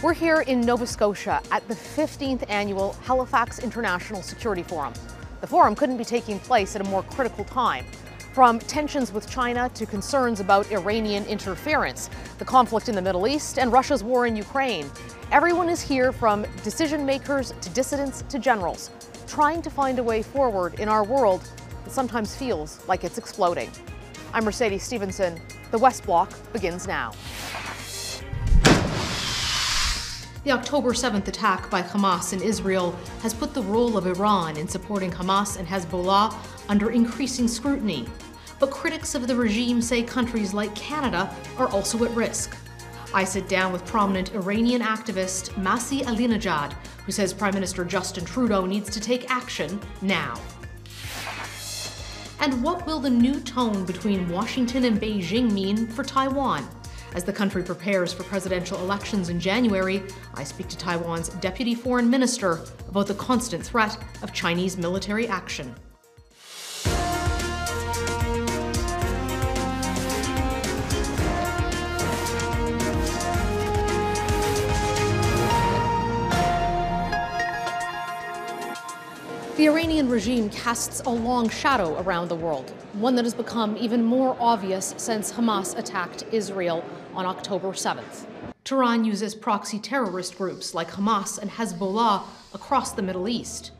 We're here in Nova Scotia at the 15th annual Halifax International Security Forum. The forum couldn't be taking place at a more critical time. From tensions with China to concerns about Iranian interference, the conflict in the Middle East, and Russia's war in Ukraine, everyone is here from decision makers to dissidents to generals, trying to find a way forward in our world that sometimes feels like it's exploding. I'm Mercedes Stephenson. The West Block begins now. The October 7th attack by Hamas in Israel has put the role of Iran in supporting Hamas and Hezbollah under increasing scrutiny. But critics of the regime say countries like Canada are also at risk. I sit down with prominent Iranian activist Masih Alinejad, who says Prime Minister Justin Trudeau needs to take action now. And what will the new tone between Washington and Beijing mean for Taiwan? As the country prepares for presidential elections in January, I speak to Taiwan's deputy foreign minister about the constant threat of Chinese military action. The Iranian regime casts a long shadow around the world, one that has become even more obvious since Hamas attacked Israel on October 7th. Tehran uses proxy terrorist groups like Hamas and Hezbollah across the Middle East.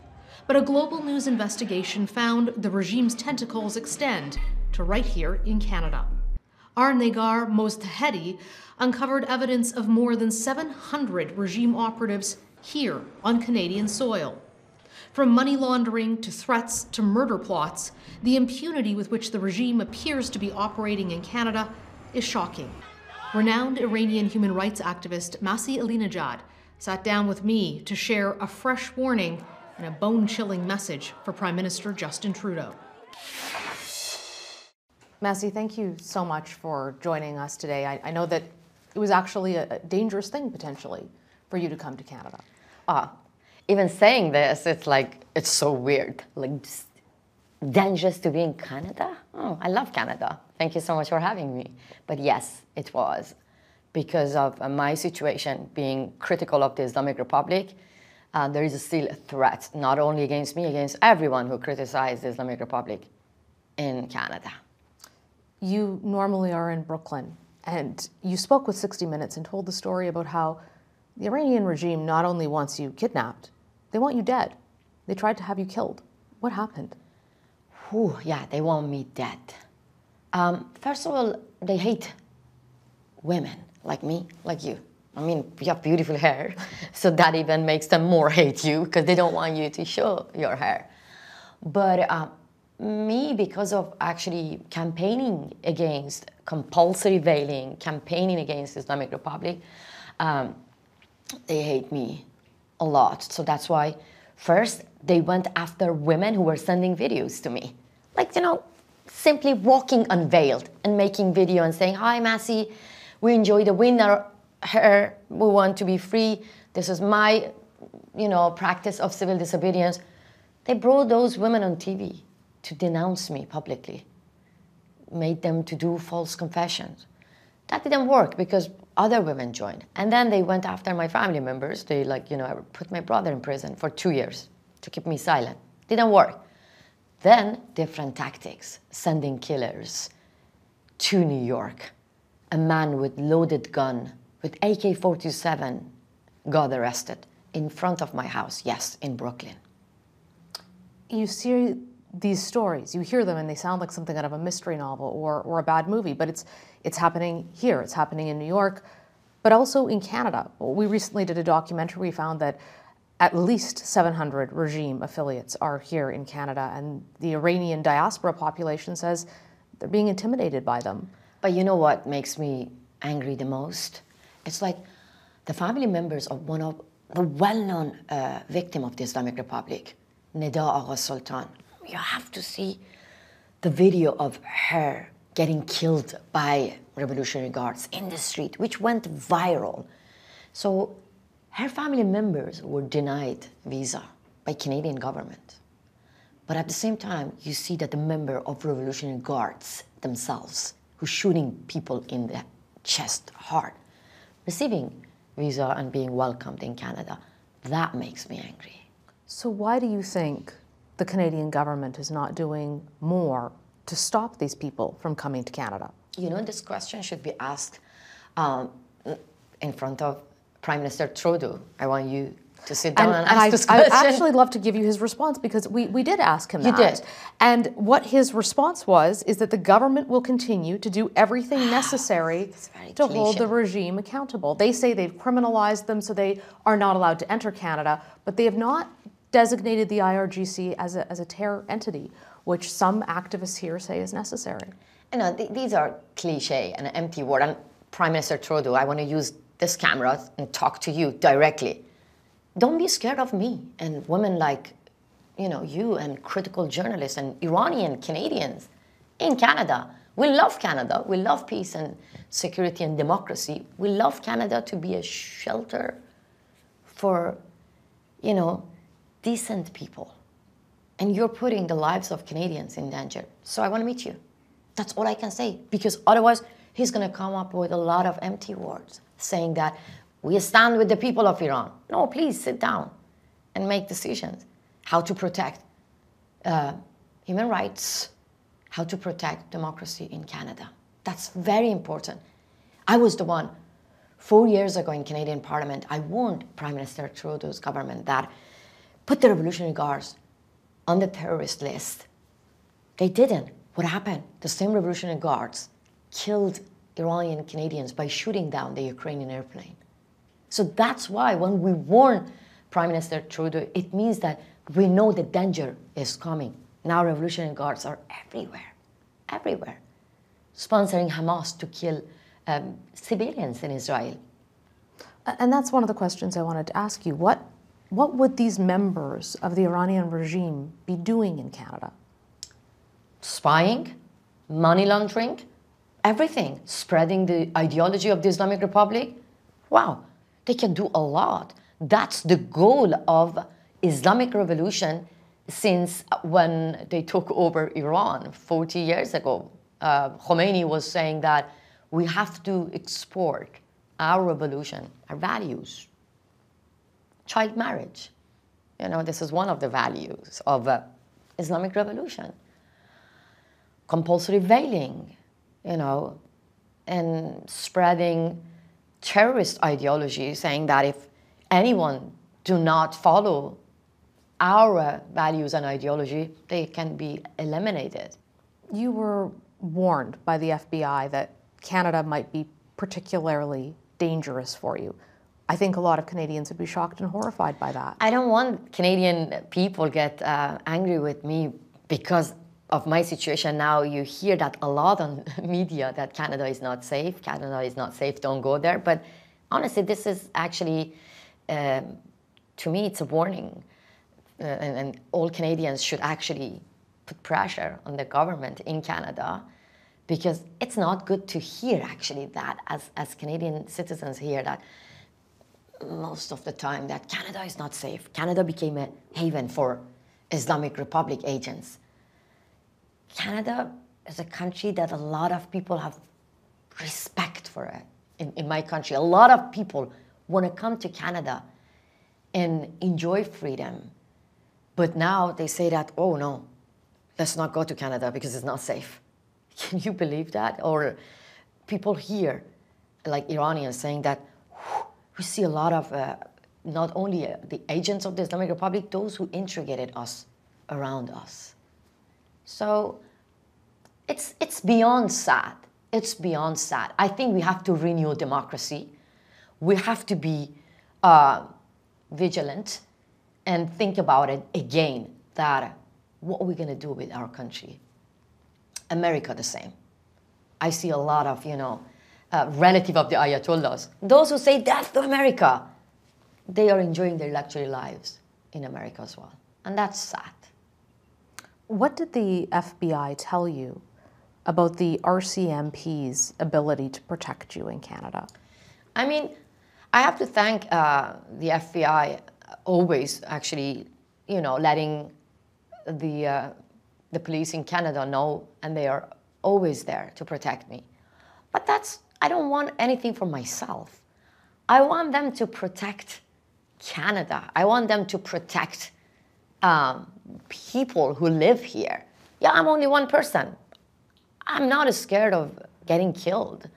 But a global news investigation found the regime's tentacles extend to right here in Canada. Our Negar Mojtahedi uncovered evidence of more than 700 regime operatives here on Canadian soil. From money laundering to threats to murder plots, the impunity with which the regime appears to be operating in Canada is shocking. Renowned Iranian human rights activist Masih Alinejad sat down with me to share a fresh warning and a bone chilling message for Prime Minister Justin Trudeau. Masih, thank you so much for joining us today. I, I know that it was actually a, a dangerous thing potentially for you to come to Canada. Ah, even saying this, it's like, it's so weird. Like, dangerous to be in Canada? Oh, I love Canada. Thank you so much for having me. But yes, it was. Because of uh, my situation being critical of the Islamic Republic, uh, there is still a threat, not only against me, against everyone who criticizes the Islamic Republic in Canada. You normally are in Brooklyn, and you spoke with 60 Minutes and told the story about how the Iranian regime not only wants you kidnapped, they want you dead. They tried to have you killed. What happened? Whew, yeah, they want me dead. Um, first of all, they hate women like me, like you. I mean, you have beautiful hair, so that even makes them more hate you because they don't want you to show your hair. But uh, me, because of actually campaigning against compulsory veiling, campaigning against Islamic Republic, um, they hate me a lot. So that's why first they went after women who were sending videos to me. Like, you know, simply walking unveiled and making video and saying, hi, Masih, we enjoy the winner her, we want to be free. This is my, you know, practice of civil disobedience. They brought those women on TV to denounce me publicly, made them to do false confessions. That didn't work because other women joined. And then they went after my family members. They like, you know, I put my brother in prison for two years to keep me silent. Didn't work. Then different tactics, sending killers to New York. A man with loaded gun, with AK-47, got arrested in front of my house, yes, in Brooklyn. You see these stories, you hear them and they sound like something out of a mystery novel or, or a bad movie, but it's, it's happening here, it's happening in New York, but also in Canada. We recently did a documentary, we found that at least 700 regime affiliates are here in Canada, and the Iranian diaspora population says they're being intimidated by them. But you know what makes me angry the most? It's like the family members of one of the well-known uh, victim of the Islamic Republic, Neda Agha Soltan. You have to see the video of her getting killed by Revolutionary Guards in the street, which went viral. So her family members were denied visa by Canadian government. But at the same time, you see that the member of Revolutionary Guards themselves, who's shooting people in the chest heart, receiving visa and being welcomed in Canada. That makes me angry. So, why do you think the Canadian government is not doing more to stop these people from coming to Canada? You know, this question should be asked um, in front of Prime Minister Trudeau. I want you to sit down and, and, and ask I, this question. I'd actually love to give you his response because we, we did ask him you that. did. And what his response was is that the government will continue to do everything necessary to cliche. hold the regime accountable. They say they've criminalized them so they are not allowed to enter Canada, but they have not designated the IRGC as a, as a terror entity, which some activists here say is necessary. You know, th- these are cliche and empty word. And Prime Minister Trudeau, I want to use this camera and talk to you directly don't be scared of me and women like you know you and critical journalists and Iranian Canadians in Canada. We love Canada. We love peace and security and democracy. We love Canada to be a shelter for you know decent people. And you're putting the lives of Canadians in danger. So I want to meet you. That's all I can say because otherwise he's going to come up with a lot of empty words saying that we stand with the people of Iran. No, please sit down and make decisions. How to protect uh, human rights, how to protect democracy in Canada. That's very important. I was the one four years ago in Canadian Parliament. I warned Prime Minister Trudeau's government that put the Revolutionary Guards on the terrorist list. They didn't. What happened? The same Revolutionary Guards killed Iranian Canadians by shooting down the Ukrainian airplane. So that's why when we warn Prime Minister Trudeau, it means that we know the danger is coming. Now Revolutionary Guards are everywhere, everywhere, sponsoring Hamas to kill um, civilians in Israel. And that's one of the questions I wanted to ask you. What, what would these members of the Iranian regime be doing in Canada? Spying, money laundering, everything, spreading the ideology of the Islamic Republic. Wow, they can do a lot. That's the goal of Islamic revolution since when they took over Iran 40 years ago. Uh, Khomeini was saying that we have to export our revolution, our values. Child marriage, you know, this is one of the values of uh, Islamic revolution. Compulsory veiling, you know, and spreading terrorist ideology saying that if anyone do not follow our values and ideology, they can be eliminated. You were warned by the FBI that Canada might be particularly dangerous for you. I think a lot of Canadians would be shocked and horrified by that. I don't want Canadian people get uh, angry with me because of my situation now, you hear that a lot on media that Canada is not safe, Canada is not safe, don't go there. But honestly, this is actually, um, to me, it's a warning. Uh, and, and, all Canadians should actually put pressure on the government in Canada because it's not good to hear actually that as, as Canadian citizens hear that most of the time that Canada is not safe. Canada became a haven for Islamic Republic agents Canada is a country that a lot of people have respect for it. In, in my country, a lot of people want to come to Canada and enjoy freedom. But now they say that, oh no, let's not go to Canada because it's not safe. Can you believe that? Or people here, like Iranians, saying that we see a lot of uh, not only uh, the agents of the Islamic Republic, those who integrated us around us. So it's, it's beyond sad. It's beyond sad. I think we have to renew democracy. We have to be uh, vigilant and think about it again that what are we going to do with our country? America, the same. I see a lot of, you know, uh, relative of the Ayatollahs. Those who say death to America, they are enjoying their luxury lives in America as well. And that's sad. What did the FBI tell you about the RCMP's ability to protect you in Canada? I mean, I have to thank uh, the FBI always actually, you know, letting the, uh, the police in Canada know, and they are always there to protect me. But that's, I don't want anything for myself. I want them to protect Canada. I want them to protect um, people who live here. Yeah, I'm only one person. I'm not scared of getting killed.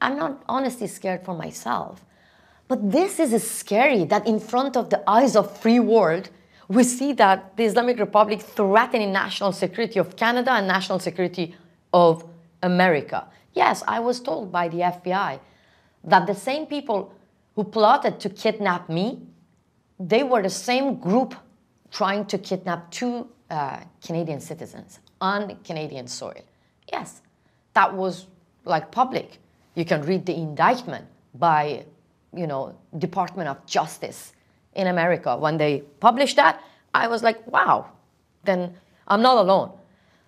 I'm not honestly scared for myself. But this is scary that in front of the eyes of free world, we see that the Islamic Republic threatening national security of Canada and national security of America. Yes, I was told by the FBI that the same people who plotted to kidnap me, they were the same group trying to kidnap two uh, Canadian citizens on Canadian soil. Yes, that was like public. You can read the indictment by, you know, Department of Justice in America. When they published that, I was like, wow, then I'm not alone.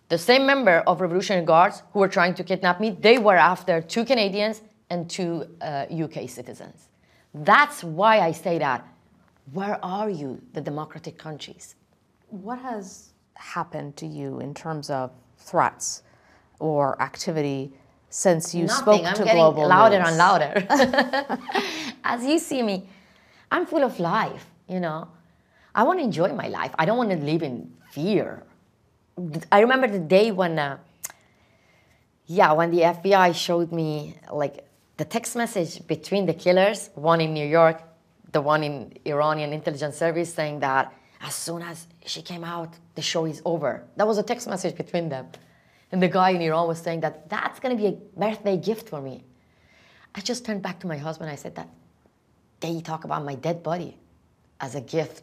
The same member of Revolutionary Guards who were trying to kidnap me, they were after two Canadians and two uh, UK citizens. That's why I say that. Where are you, the democratic countries? What has happened to you in terms of threats or activity since you Nothing. spoke I'm to getting Global louder News? and louder. As you see me, I'm full of life, you know. I want to enjoy my life. I don't want to live in fear. I remember the day when, uh, yeah, when the FBI showed me like the text message between the killers, one in New York, the one in Iranian intelligence service, saying that as soon as she came out, the show is over. That was a text message between them. And the guy in Iran was saying that that's going to be a birthday gift for me. I just turned back to my husband. I said that they talk about my dead body as a gift.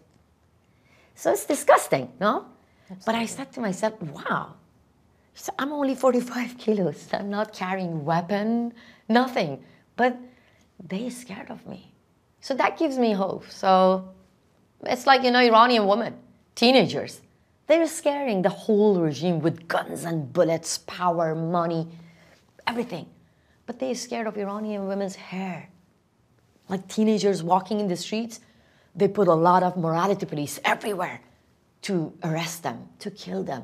So it's disgusting, no? But I said to myself, wow, I'm only 45 kilos. I'm not carrying weapon, nothing. But they are scared of me. So that gives me hope. So it's like, you know, Iranian women, teenagers. They're scaring the whole regime with guns and bullets, power, money, everything. But they're scared of Iranian women's hair. Like teenagers walking in the streets, they put a lot of morality police everywhere to arrest them, to kill them.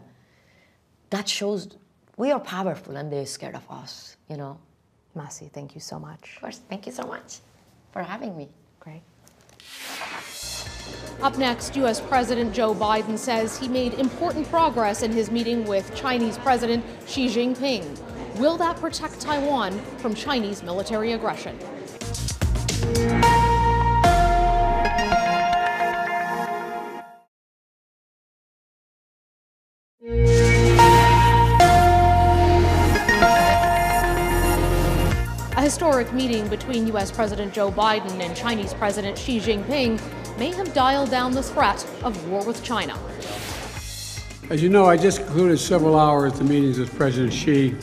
That shows we are powerful and they're scared of us, you know. Masih, thank you so much. Of course, thank you so much for having me. Great. Up next, U.S. President Joe Biden says he made important progress in his meeting with Chinese President Xi Jinping. Will that protect Taiwan from Chinese military aggression? Historic meeting between U.S. President Joe Biden and Chinese President Xi Jinping may have dialed down the threat of war with China. As you know, I just concluded several hours of meetings with President Xi,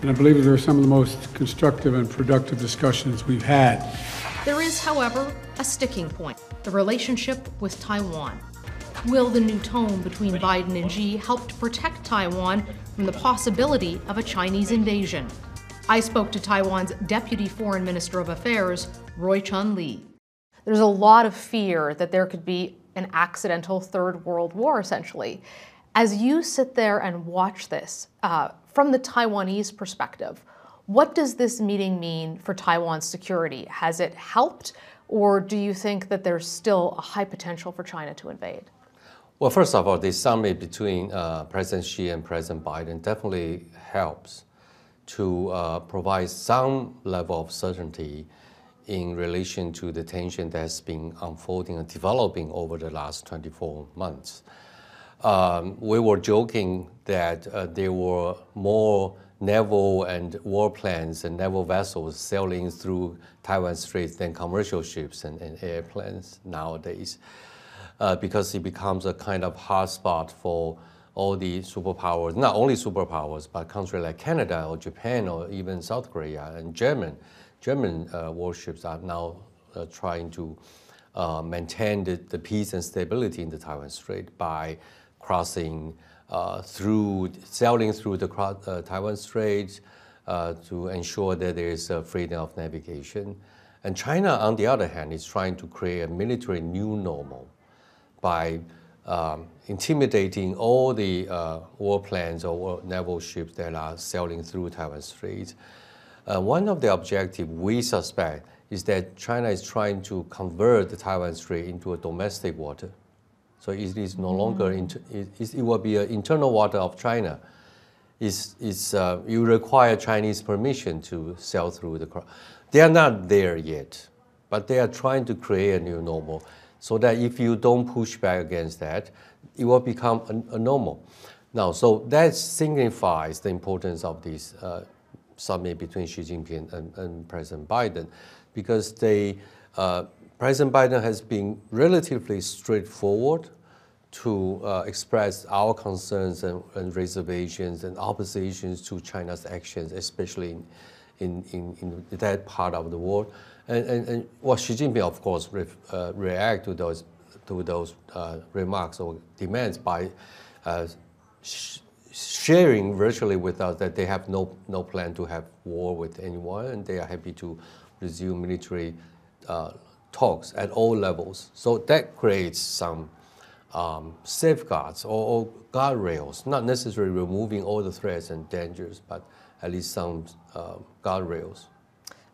and I believe they were some of the most constructive and productive discussions we've had. There is, however, a sticking point the relationship with Taiwan. Will the new tone between Biden and Xi help to protect Taiwan from the possibility of a Chinese invasion? I spoke to Taiwan's Deputy Foreign Minister of Affairs, Roy Chun Lee. There's a lot of fear that there could be an accidental third world war, essentially. As you sit there and watch this uh, from the Taiwanese perspective, what does this meeting mean for Taiwan's security? Has it helped, or do you think that there's still a high potential for China to invade? Well, first of all, the summit between uh, President Xi and President Biden definitely helps to uh, provide some level of certainty in relation to the tension that's been unfolding and developing over the last 24 months. Um, we were joking that uh, there were more naval and warplanes and naval vessels sailing through Taiwan Strait than commercial ships and, and airplanes nowadays, uh, because it becomes a kind of hotspot for all the superpowers, not only superpowers, but countries like Canada or Japan or even South Korea and German. German uh, warships are now uh, trying to uh, maintain the, the, peace and stability in the Taiwan Strait by crossing uh, through, sailing through the uh, Taiwan Strait uh, to ensure that there is a freedom of navigation. And China, on the other hand, is trying to create a military new normal by um, intimidating all the uh, warplanes or naval ships that are sailing through Taiwan Strait. Uh, one of the objectives we suspect is that China is trying to convert the Taiwan Strait into a domestic water. So it is no longer, inter, it, it will be an internal water of China. It's, it's, uh, you require Chinese permission to sail through the. They are not there yet, but they are trying to create a new normal so that if you don't push back against that, it will become a, a normal. Now, so that signifies the importance of this uh, summit between Xi Jinping and, and President Biden, because they, uh, President Biden has been relatively straightforward to uh, express our concerns and, and, reservations and oppositions to China's actions, especially in, in, in, in that part of the world. And, and, and Xi Jinping, of course, re, uh, react to those, to those uh, remarks or demands by uh, sh sharing virtually with us that they have no, no plan to have war with anyone and they are happy to resume military uh, talks at all levels. So that creates some um, safeguards or, or guardrails, not necessarily removing all the threats and dangers, but at least some uh, guardrails.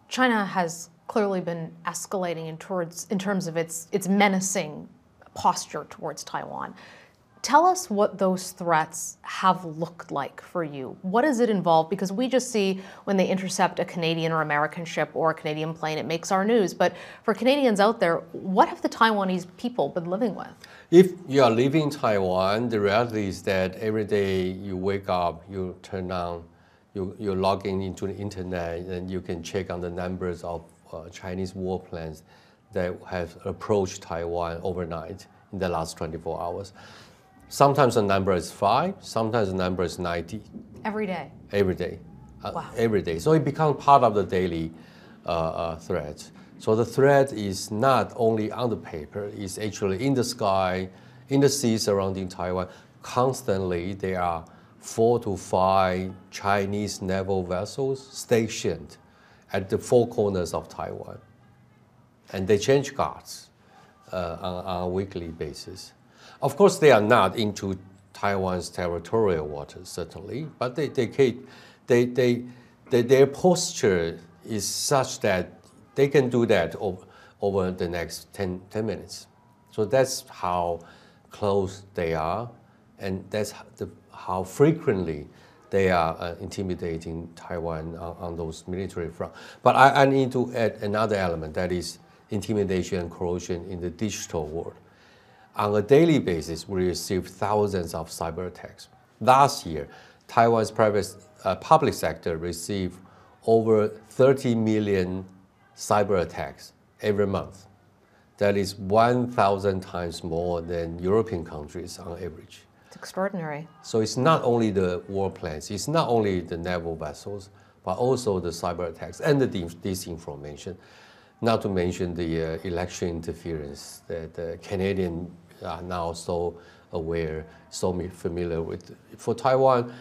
China has clearly been escalating in, towards, in terms of its, its menacing posture towards Taiwan. Tell us what those threats have looked like for you. What does it involve? Because we just see when they intercept a Canadian or American ship or a Canadian plane, it makes our news. But for Canadians out there, what have the Taiwanese people been living with? If you are living in Taiwan, the reality is that every day you wake up, you turn on, you, you log in into the internet, and you can check on the numbers of uh, Chinese warplanes that have approached Taiwan overnight in the last 24 hours. Sometimes the number is five, sometimes the number is 90. Every day? Every day. Uh, wow. Every day. So it becomes part of the daily uh, uh, threat. So the threat is not only on the paper, it's actually in the sky, in the sea surrounding Taiwan. Constantly, there are four to five Chinese naval vessels stationed at the four corners of Taiwan. And they change guards uh, on, on, a weekly basis. Of course, they are not into Taiwan's territorial waters, certainly, but they, they, they, they, they, their posture is such that they can do that over, over the next 10, 10 minutes. So that's how close they are, and that's the, how frequently they are uh, intimidating Taiwan on, on, those military front. But I, I, need to add another element that is intimidation and coercion in the digital world. On a daily basis, we receive thousands of cyber attacks. Last year, Taiwan's private uh, public sector received over 30 million cyber attacks every month. That is 1,000 times more than European countries on average. It's extraordinary. So it's not only the war warplanes, it's not only the naval vessels, but also the cyber attacks and the disinformation. Not to mention the uh, election interference that the Canadian are now so aware, so familiar with. For Taiwan,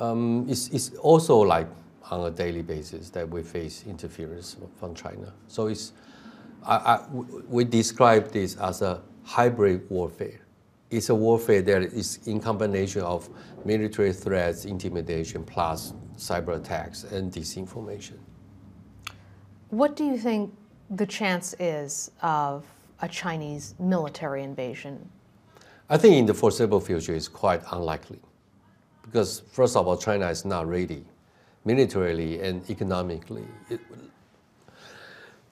um, it's, it's also like on a daily basis that we face interference from China. So it's, I, I, we describe this as a hybrid warfare it's a warfare that is in combination of military threats, intimidation, plus cyber attacks and disinformation. What do you think the chance is of a Chinese military invasion? I think in the foreseeable future it's quite unlikely. Because first of all, China is not ready militarily and economically. It,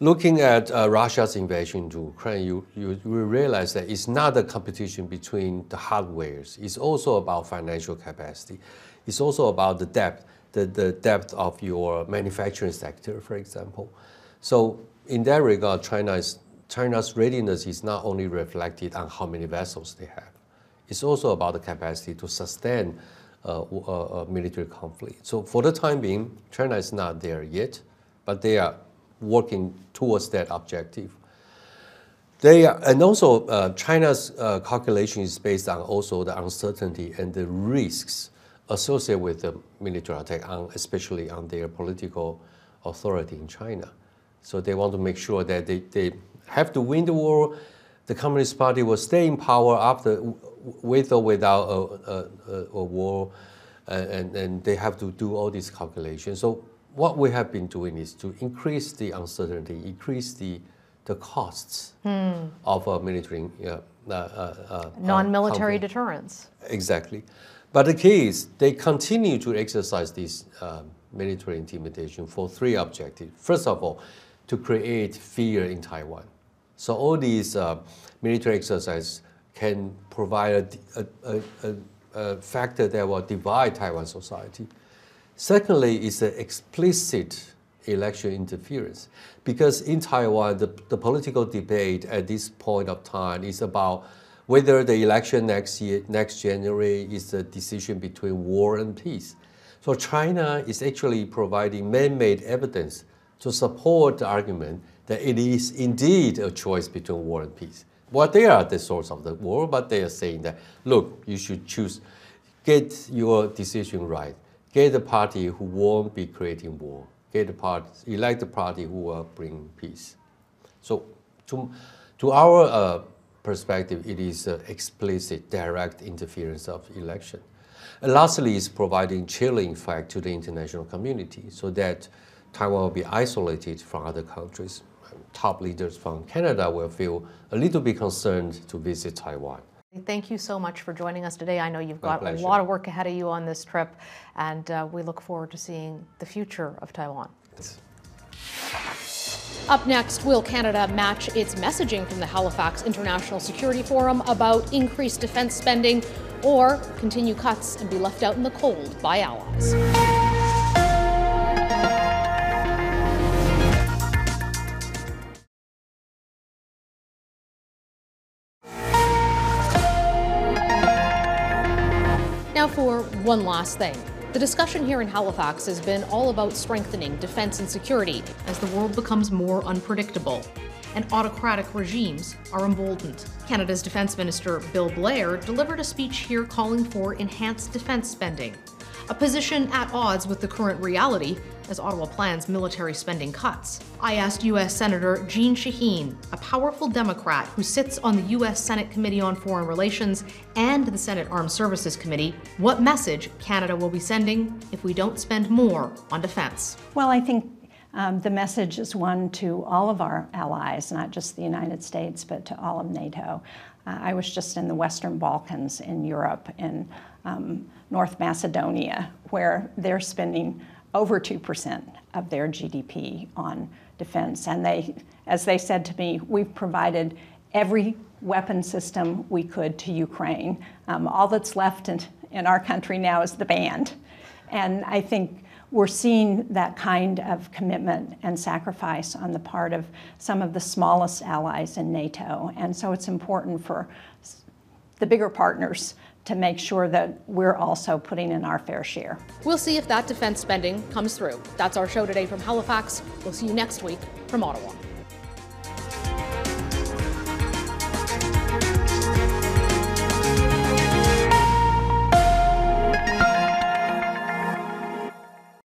looking at uh, Russia's invasion into Ukraine, you, you, you realize that it's not a competition between the hardwares. It's also about financial capacity. It's also about the depth, the, the depth of your manufacturing sector, for example. So in that regard, China's, China's readiness is not only reflected on how many vessels they have. It's also about the capacity to sustain uh, a, a military conflict. So for the time being, China is not there yet, but they are working towards that objective. They are, and also uh, China's uh, calculation is based on also the uncertainty and the risks associated with the military attack, on, especially on their political authority in China. So they want to make sure that they, they have to win the war. The Communist Party will stay in power after, with or without a, a, a, a war, and, and they have to do all these calculations. So what we have been doing is to increase the uncertainty, increase the, the costs of a military uh, uh, uh, uh, Non-military deterrence. Exactly. But the key is they continue to exercise this um, military intimidation for three objectives. First of all, to create fear in Taiwan. So all these uh, military exercises can provide a, a, a, a factor that will divide Taiwan society. Secondly, is the explicit election interference. Because in Taiwan, the, the political debate at this point of time is about whether the election next year, next January is a decision between war and peace. So China is actually providing man-made evidence to support the argument that it is indeed a choice between war and peace. Well, they are the source of the war, but they are saying that, look, you should choose, get your decision right. Get the party who won't be creating war. Get the party, elect the party who will bring peace. So, to, to our uh, perspective, it is uh, explicit, direct interference of election. And lastly, is providing chilling effect to the international community so that Taiwan will be isolated from other countries. Top leaders from Canada will feel a little bit concerned to visit Taiwan. Thank you so much for joining us today. I know you've My got a lot of work ahead of you on this trip, and uh, we look forward to seeing the future of Taiwan. Up next, will Canada match its messaging from the Halifax International Security Forum about increased defense spending or continue cuts and be left out in the cold by allies? One last thing. The discussion here in Halifax has been all about strengthening defense and security as the world becomes more unpredictable and autocratic regimes are emboldened. Canada's Defense Minister Bill Blair delivered a speech here calling for enhanced defense spending, a position at odds with the current reality as Ottawa plans military spending cuts. I asked U.S. Senator Jeanne Shaheen, a powerful Democrat who sits on the U.S. Senate Committee on Foreign Relations and the Senate Armed Services Committee, what message Canada will be sending if we don't spend more on defense. Well, I think um, the message is one to all of our allies, not just the United States, but to all of NATO. Uh, I was just in the Western Balkans in Europe, in um, North Macedonia, where they're spending over 2% of their GDP on defense. And they, as they said to me, we've provided every weapon system we could to Ukraine. Um, all that's left in, in our country now is the band. And I think we're seeing that kind of commitment and sacrifice on the part of some of the smallest allies in NATO. And so it's important for the bigger partners to make sure that we're also putting in our fair share. We'll see if that defense spending comes through. That's our show today from Halifax. We'll see you next week from Ottawa.